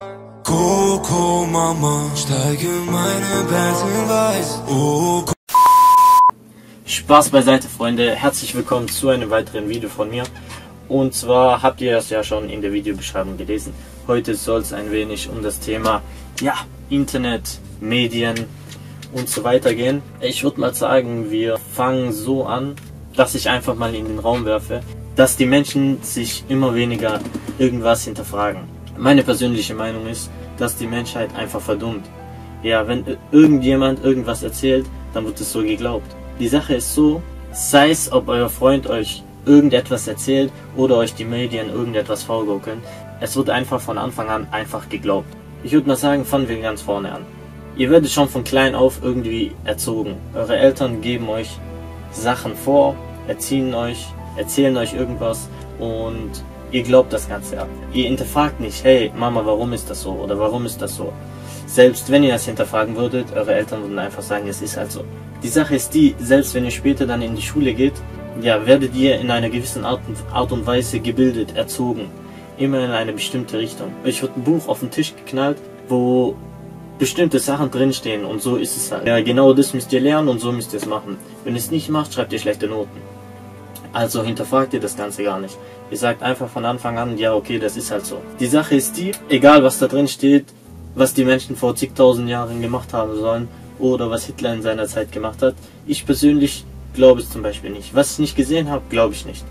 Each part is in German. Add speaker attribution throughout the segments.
Speaker 1: Coco Mama, steige meine Benz weiß. Oh,
Speaker 2: Spaß beiseite, Freunde. Herzlich willkommen zu einem weiteren Video von mir. Und zwar habt ihr es ja schon in der Videobeschreibung gelesen. Heute soll es ein wenig um das Thema ja, Internet, Medien und so weiter gehen. Ich würde mal sagen, wir fangen so an, dass ich einfach mal in den Raum werfe, dass die Menschen sich immer weniger irgendwas hinterfragen. Meine persönliche Meinung ist, dass die Menschheit einfach verdummt. Ja, wenn irgendjemand irgendwas erzählt, dann wird es so geglaubt. Die Sache ist so, sei es, ob euer Freund euch irgendetwas erzählt oder euch die Medien irgendetwas vorgaukeln, es wird einfach von Anfang an einfach geglaubt. Ich würde mal sagen, fangen wir ganz vorne an. Ihr werdet schon von klein auf irgendwie erzogen. Eure Eltern geben euch Sachen vor, erziehen euch, erzählen euch irgendwas und ihr glaubt das Ganze ab. Ihr hinterfragt nicht, hey Mama, warum ist das so oder warum ist das so. Selbst wenn ihr das hinterfragen würdet, eure Eltern würden einfach sagen, es ist halt so. Die Sache ist die, selbst wenn ihr später dann in die Schule geht, ja, werdet ihr in einer gewissen Art und, Art und Weise gebildet, erzogen. Immer in eine bestimmte Richtung. Euch wird ein Buch auf den Tisch geknallt, wo bestimmte Sachen drinstehen und so ist es halt. Ja, genau das müsst ihr lernen und so müsst ihr es machen. Wenn ihr es nicht macht, schreibt ihr schlechte Noten. Also hinterfragt ihr das Ganze gar nicht. Ihr sagt einfach von Anfang an, ja okay, das ist halt so. Die Sache ist die, egal was da drin steht, was die Menschen vor zigtausend Jahren gemacht haben sollen oder was Hitler in seiner Zeit gemacht hat, ich persönlich glaube es zum Beispiel nicht. Was ich nicht gesehen habe, glaube ich nicht.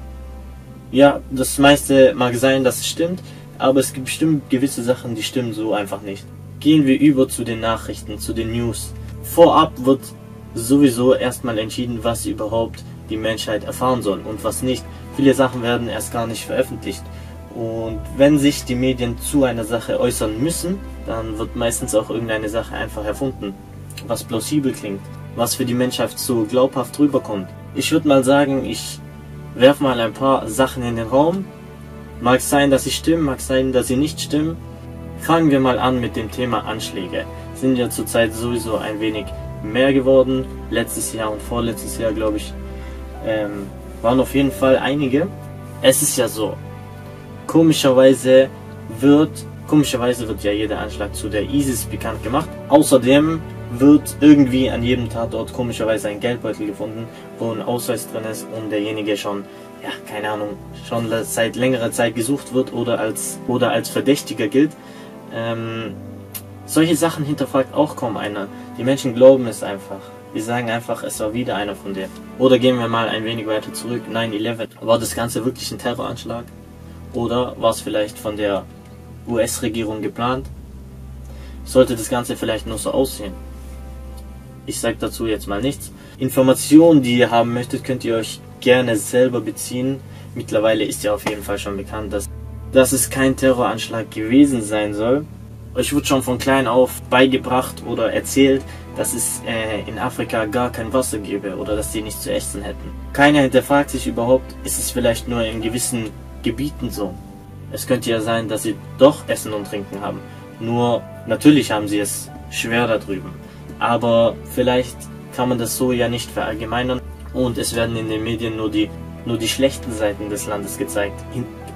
Speaker 2: Ja, das meiste mag sein, dass es stimmt, aber es gibt bestimmt gewisse Sachen, die stimmen so einfach nicht. Gehen wir über zu den Nachrichten, zu den News. Vorab wird sowieso erstmal entschieden, was überhaupt die Menschheit erfahren soll und was nicht. Viele Sachen werden erst gar nicht veröffentlicht. Und wenn sich die Medien zu einer Sache äußern müssen, dann wird meistens auch irgendeine Sache einfach erfunden, was plausibel klingt, was für die Menschheit so glaubhaft rüberkommt. Ich würde mal sagen, ich werfe mal ein paar Sachen in den Raum. Mag sein, dass sie stimmen, mag sein, dass sie nicht stimmen. Fangen wir mal an mit dem Thema Anschläge. Sind ja zurzeit sowieso ein wenig mehr geworden. Letztes Jahr und vorletztes Jahr, glaube ich, ähm, waren auf jeden Fall einige. Es ist ja so, komischerweise wird, komischerweise wird ja jeder Anschlag zu der ISIS bekannt gemacht. Außerdem wird irgendwie an jedem Tatort komischerweise ein Geldbeutel gefunden, wo ein Ausweis drin ist und derjenige schon, ja, keine Ahnung, schon seit längerer Zeit gesucht wird oder als, oder als Verdächtiger gilt. Ähm, solche Sachen hinterfragt auch kaum einer. Die Menschen glauben es einfach. Wir sagen einfach, es war wieder einer von denen. Oder gehen wir mal ein wenig weiter zurück. 9-11. War das Ganze wirklich ein Terroranschlag? Oder war es vielleicht von der US-Regierung geplant? Sollte das Ganze vielleicht nur so aussehen? Ich sage dazu jetzt mal nichts. Informationen, die ihr haben möchtet, könnt ihr euch gerne selber beziehen. Mittlerweile ist ja auf jeden Fall schon bekannt, dass, dass es kein Terroranschlag gewesen sein soll. Euch wird schon von klein auf beigebracht oder erzählt, dass es äh, in Afrika gar kein Wasser gäbe oder dass sie nichts zu essen hätten. Keiner hinterfragt sich überhaupt, ist es vielleicht nur in gewissen Gebieten so. Es könnte ja sein, dass sie doch Essen und Trinken haben. Nur natürlich haben sie es schwer da drüben. Aber vielleicht kann man das so ja nicht verallgemeinern und es werden in den Medien nur die, nur die schlechten Seiten des Landes gezeigt.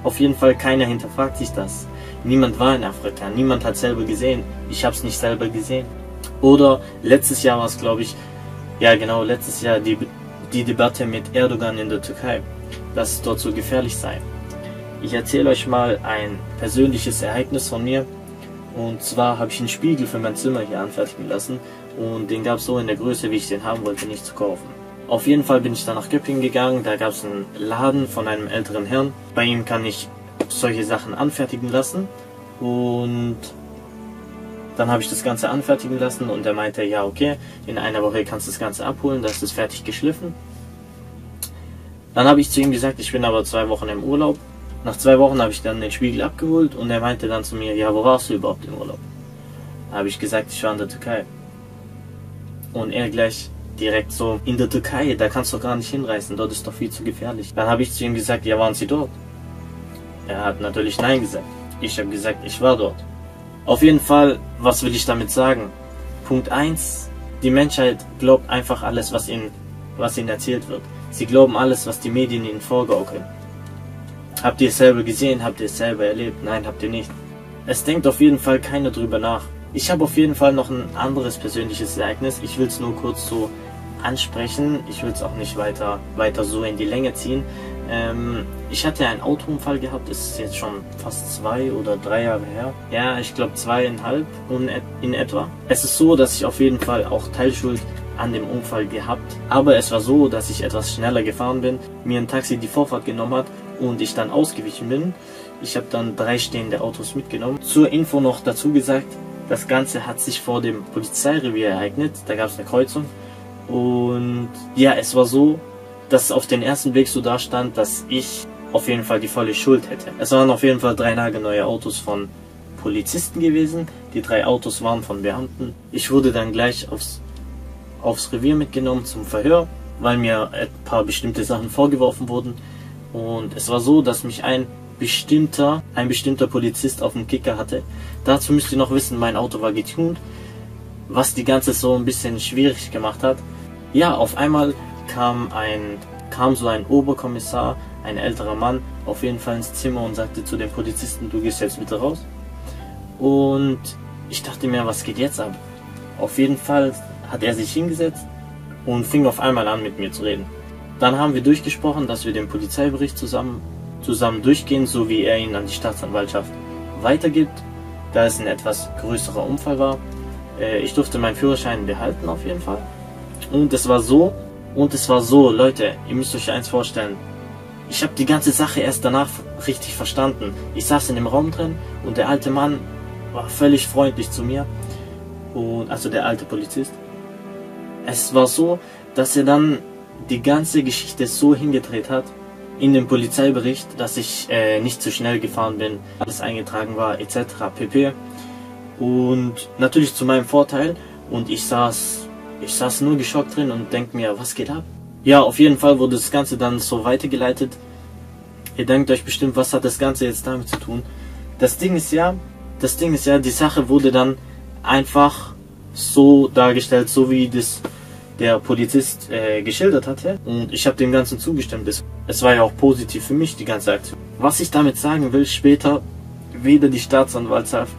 Speaker 2: Auf jeden Fall keiner hinterfragt sich das. Niemand war in Afrika, niemand hat selber gesehen. Ich habe es nicht selber gesehen. Oder letztes Jahr war es, glaube ich, ja genau, letztes Jahr die, die Debatte mit Erdogan in der Türkei, dass es dort so gefährlich sei. Ich erzähle euch mal ein persönliches Ereignis von mir. Und zwar habe ich einen Spiegel für mein Zimmer hier anfertigen lassen und den gab es so in der Größe, wie ich den haben wollte, nicht zu kaufen. Auf jeden Fall bin ich dann nach Göppingen gegangen, da gab es einen Laden von einem älteren Herrn. Bei ihm kann ich solche Sachen anfertigen lassen und dann habe ich das Ganze anfertigen lassen und er meinte, ja okay, in einer Woche kannst du das Ganze abholen, das ist fertig geschliffen. Dann habe ich zu ihm gesagt, ich bin aber zwei Wochen im Urlaub. Nach zwei Wochen habe ich dann den Spiegel abgeholt und er meinte dann zu mir, ja wo warst du überhaupt im Urlaub? Da habe ich gesagt, ich war in der Türkei. Und er gleich direkt so, in der Türkei, da kannst du gar nicht hinreisen, dort ist doch viel zu gefährlich. Dann habe ich zu ihm gesagt, ja waren Sie dort? Er hat natürlich Nein gesagt. Ich habe gesagt, ich war dort. Auf jeden Fall, was will ich damit sagen? Punkt 1. Die Menschheit glaubt einfach alles, was ihnen, was ihnen erzählt wird. Sie glauben alles, was die Medien ihnen vorgaukeln. Habt ihr es selber gesehen? Habt ihr es selber erlebt? Nein, habt ihr nicht. es denkt auf jeden Fall keiner drüber nach. Ich habe auf jeden Fall noch ein anderes persönliches Ereignis. Ich will es nur kurz so ansprechen. Ich will es auch nicht weiter, weiter so in die Länge ziehen. Ähm, ich hatte einen Autounfall gehabt, das ist jetzt schon fast zwei oder drei Jahre her. Ja, ich glaube zweieinhalb in etwa. Es ist so, dass ich auf jeden Fall auch Teilschuld an dem Unfall gehabt. Aber es war so, dass ich etwas schneller gefahren bin, mir ein Taxi die Vorfahrt genommen hat und ich dann ausgewichen bin. Ich habe dann drei stehende Autos mitgenommen. Zur Info noch dazu gesagt, das Ganze hat sich vor dem Polizeirevier ereignet. Da gab es eine Kreuzung. Und ja, es war so, dass auf den ersten Blick so da stand, dass ich auf jeden Fall die volle Schuld hätte. Es waren auf jeden Fall drei nagelneue Autos von Polizisten gewesen. Die drei Autos waren von Beamten. Ich wurde dann gleich aufs, aufs Revier mitgenommen zum Verhör, weil mir ein paar bestimmte Sachen vorgeworfen wurden. Und es war so, dass mich ein bestimmter, ein bestimmter Polizist auf dem Kicker hatte. Dazu müsst ihr noch wissen, mein Auto war getuned, was die ganze so ein bisschen schwierig gemacht hat. Ja, auf einmal kam ein, kam so ein Oberkommissar, ein älterer Mann, auf jeden Fall ins Zimmer und sagte zu den Polizisten, du gehst jetzt bitte raus. Und ich dachte mir, was geht jetzt ab? Auf jeden Fall hat er sich hingesetzt und fing auf einmal an mit mir zu reden. Dann haben wir durchgesprochen, dass wir den Polizeibericht zusammen, zusammen durchgehen, so wie er ihn an die Staatsanwaltschaft weitergibt, da es ein etwas größerer Unfall war. Äh, ich durfte meinen Führerschein behalten auf jeden Fall. Und es war so, und es war so, Leute, ihr müsst euch eins vorstellen. Ich habe die ganze Sache erst danach richtig verstanden. Ich saß in dem Raum drin und der alte Mann war völlig freundlich zu mir. Und, also der alte Polizist. Es war so, dass er dann die ganze Geschichte so hingedreht hat in dem Polizeibericht, dass ich äh, nicht zu schnell gefahren bin, alles eingetragen war, etc. pp. Und natürlich zu meinem Vorteil. Und ich saß ich saß nur geschockt drin und denk mir, was geht ab? Ja, auf jeden Fall wurde das Ganze dann so weitergeleitet. Ihr denkt euch bestimmt, was hat das Ganze jetzt damit zu tun? Das Ding ist ja, das Ding ist ja, die Sache wurde dann einfach so dargestellt, so wie das der Polizist äh, geschildert hatte. Und ich habe dem Ganzen zugestimmt. Es war ja auch positiv für mich, die ganze Aktion. Was ich damit sagen will, später weder die Staatsanwaltschaft,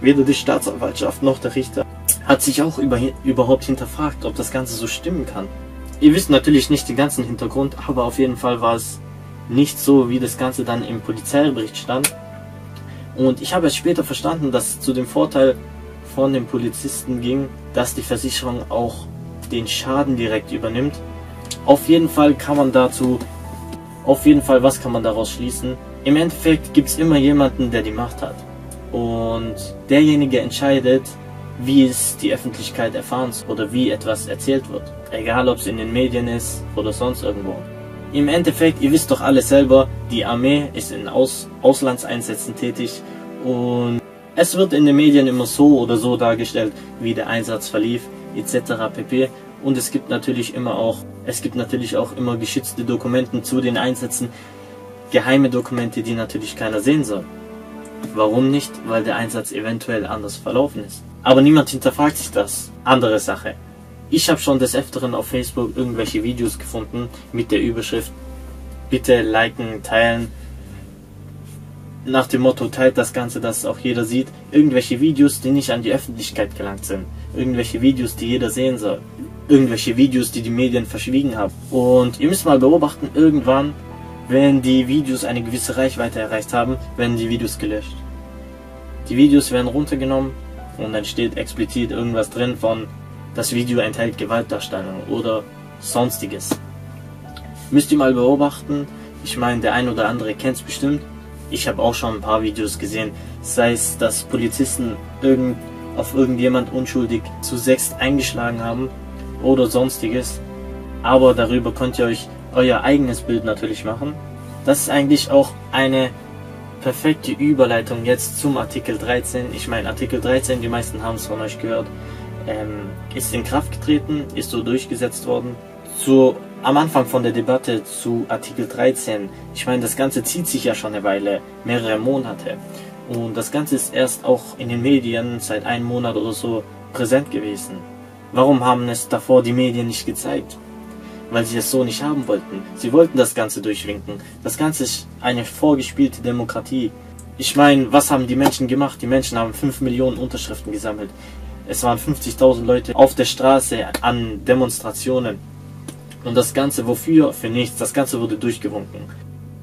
Speaker 2: weder die Staatsanwaltschaft noch der Richter hat sich auch über, überhaupt hinterfragt, ob das Ganze so stimmen kann. Ihr wisst natürlich nicht den ganzen Hintergrund, aber auf jeden Fall war es nicht so, wie das Ganze dann im Polizeibericht stand. Und ich habe es später verstanden, dass es zu dem Vorteil von dem Polizisten ging, dass die Versicherung auch den Schaden direkt übernimmt. Auf jeden Fall kann man dazu, auf jeden Fall, was kann man daraus schließen? Im Endeffekt gibt es immer jemanden, der die Macht hat. Und derjenige entscheidet, wie es die Öffentlichkeit erfahren oder wie etwas erzählt wird. Egal ob es in den Medien ist oder sonst irgendwo. Im Endeffekt, ihr wisst doch alle selber, die Armee ist in Aus Auslandseinsätzen tätig und es wird in den Medien immer so oder so dargestellt, wie der Einsatz verlief, etc. pp. Und es gibt natürlich immer auch, es gibt natürlich auch immer geschützte Dokumente zu den Einsätzen, geheime Dokumente, die natürlich keiner sehen soll. Warum nicht? Weil der Einsatz eventuell anders verlaufen ist. Aber niemand hinterfragt sich das. Andere Sache. Ich habe schon des Öfteren auf Facebook irgendwelche Videos gefunden mit der Überschrift Bitte liken, teilen. Nach dem Motto teilt das Ganze, dass auch jeder sieht. Irgendwelche Videos, die nicht an die Öffentlichkeit gelangt sind. Irgendwelche Videos, die jeder sehen soll. Irgendwelche Videos, die die Medien verschwiegen haben. Und ihr müsst mal beobachten, irgendwann, wenn die Videos eine gewisse Reichweite erreicht haben, werden die Videos gelöscht. Die Videos werden runtergenommen, und dann steht explizit irgendwas drin von das Video enthält Gewaltdarstellung oder sonstiges. Müsst ihr mal beobachten. Ich meine, der ein oder andere kennt es bestimmt. Ich habe auch schon ein paar Videos gesehen, sei es, dass Polizisten irgend, auf irgendjemand unschuldig zu sechst eingeschlagen haben oder sonstiges. Aber darüber könnt ihr euch euer eigenes Bild natürlich machen. Das ist eigentlich auch eine perfekte Überleitung jetzt zum Artikel 13. Ich meine, Artikel 13, die meisten haben es von euch gehört, ähm, ist in Kraft getreten, ist so durchgesetzt worden. Zu, am Anfang von der Debatte zu Artikel 13, ich meine, das Ganze zieht sich ja schon eine Weile, mehrere Monate. Und das Ganze ist erst auch in den Medien seit einem Monat oder so präsent gewesen. Warum haben es davor die Medien nicht gezeigt? Weil sie es so nicht haben wollten. Sie wollten das Ganze durchwinken. Das Ganze ist eine vorgespielte Demokratie. Ich meine, was haben die Menschen gemacht? Die Menschen haben 5 Millionen Unterschriften gesammelt. Es waren 50.000 Leute auf der Straße an Demonstrationen. Und das Ganze wofür? Für nichts. Das Ganze wurde durchgewunken.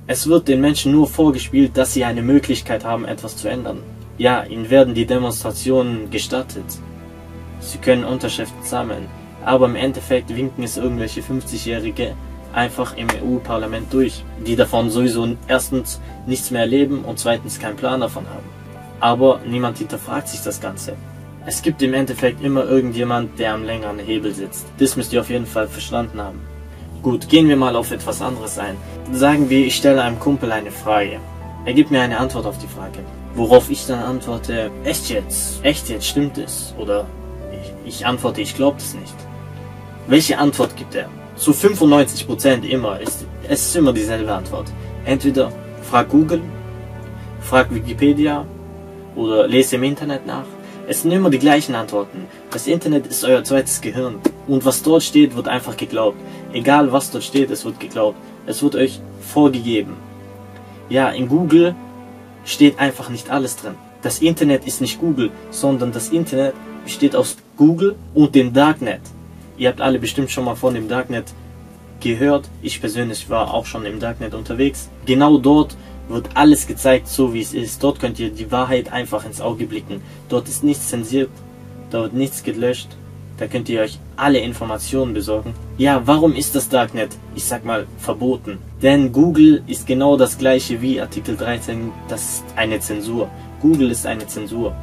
Speaker 2: Es wird den Menschen nur vorgespielt, dass sie eine Möglichkeit haben, etwas zu ändern. Ja, ihnen werden die Demonstrationen gestattet. Sie können Unterschriften sammeln. Aber im Endeffekt winken es irgendwelche 50-Jährige einfach im EU-Parlament durch, die davon sowieso erstens nichts mehr erleben und zweitens keinen Plan davon haben. Aber niemand hinterfragt sich das Ganze. Es gibt im Endeffekt immer irgendjemand, der am längeren Hebel sitzt. Das müsst ihr auf jeden Fall verstanden haben. Gut, gehen wir mal auf etwas anderes ein. Sagen wir, ich stelle einem Kumpel eine Frage. Er gibt mir eine Antwort auf die Frage. Worauf ich dann antworte, echt jetzt? Echt jetzt, stimmt es? Oder ich, ich antworte, ich glaube es nicht. Welche Antwort gibt er? Zu 95% immer ist es ist immer dieselbe Antwort. Entweder frag Google, frag Wikipedia oder lese im Internet nach. Es sind immer die gleichen Antworten. Das Internet ist euer zweites Gehirn. Und was dort steht, wird einfach geglaubt. Egal was dort steht, es wird geglaubt. Es wird euch vorgegeben. Ja, in Google steht einfach nicht alles drin. Das Internet ist nicht Google, sondern das Internet besteht aus Google und dem Darknet. Ihr habt alle bestimmt schon mal von dem Darknet gehört. Ich persönlich war auch schon im Darknet unterwegs. Genau dort wird alles gezeigt, so wie es ist. Dort könnt ihr die Wahrheit einfach ins Auge blicken. Dort ist nichts zensiert, wird nichts gelöscht. Da könnt ihr euch alle Informationen besorgen. Ja, warum ist das Darknet, ich sag mal, verboten? Denn Google ist genau das gleiche wie Artikel 13, das ist eine Zensur. Google ist eine Zensur.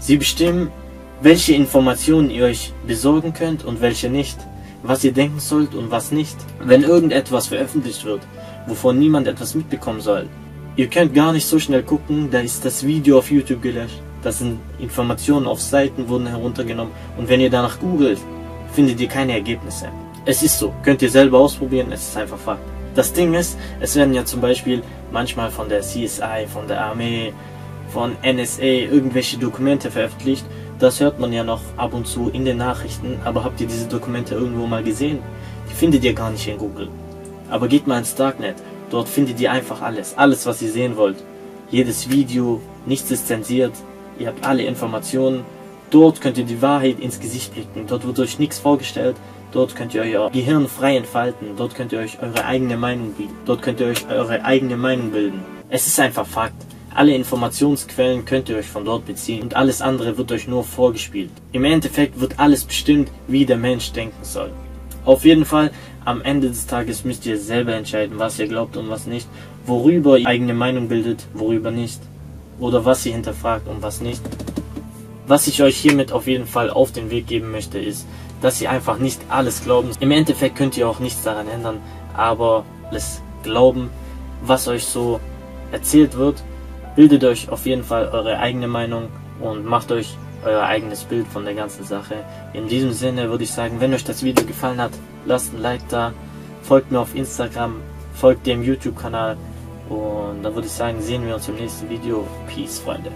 Speaker 2: Sie bestimmen, welche Informationen ihr euch besorgen könnt und welche nicht, was ihr denken sollt und was nicht. Wenn irgendetwas veröffentlicht wird, wovon niemand etwas mitbekommen soll, ihr könnt gar nicht so schnell gucken, da ist das Video auf YouTube gelöscht. Das sind Informationen auf Seiten wurden heruntergenommen und wenn ihr danach googelt, findet ihr keine Ergebnisse. Es ist so, könnt ihr selber ausprobieren, es ist einfach Fakt. Das Ding ist, es werden ja zum Beispiel manchmal von der CSI, von der Armee, von NSA irgendwelche Dokumente veröffentlicht das hört man ja noch ab und zu in den Nachrichten, aber habt ihr diese Dokumente irgendwo mal gesehen? Die findet ihr gar nicht in Google. Aber geht mal ins Darknet, dort findet ihr einfach alles, alles was ihr sehen wollt. Jedes Video, nichts ist zensiert, ihr habt alle Informationen. Dort könnt ihr die Wahrheit ins Gesicht blicken, dort wird euch nichts vorgestellt, dort könnt ihr euer Gehirn frei entfalten, dort könnt ihr euch eure eigene Meinung bilden, dort könnt ihr euch eure eigene Meinung bilden. Es ist einfach Fakt. Alle Informationsquellen könnt ihr euch von dort beziehen und alles andere wird euch nur vorgespielt. Im Endeffekt wird alles bestimmt, wie der Mensch denken soll. Auf jeden Fall, am Ende des Tages müsst ihr selber entscheiden, was ihr glaubt und was nicht, worüber ihr eigene Meinung bildet, worüber nicht, oder was ihr hinterfragt und was nicht. Was ich euch hiermit auf jeden Fall auf den Weg geben möchte, ist, dass ihr einfach nicht alles glauben. Im Endeffekt könnt ihr auch nichts daran ändern, aber alles glauben, was euch so erzählt wird Bildet euch auf jeden Fall eure eigene Meinung und macht euch euer eigenes Bild von der ganzen Sache. In diesem Sinne würde ich sagen, wenn euch das Video gefallen hat, lasst ein Like da, folgt mir auf Instagram, folgt dem YouTube-Kanal und dann würde ich sagen, sehen wir uns im nächsten Video. Peace, Freunde.